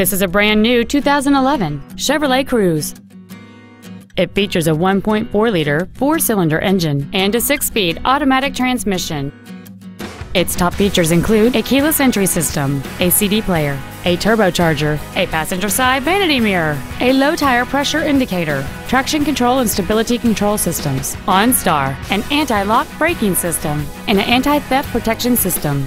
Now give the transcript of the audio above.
This is a brand new 2011 Chevrolet Cruze. It features a 1.4-liter four-cylinder engine and a six-speed automatic transmission. Its top features include a keyless entry system, a CD player, a turbocharger, a passenger side vanity mirror, a low tire pressure indicator, traction control and stability control systems, OnStar, an anti-lock braking system, and an anti-theft protection system.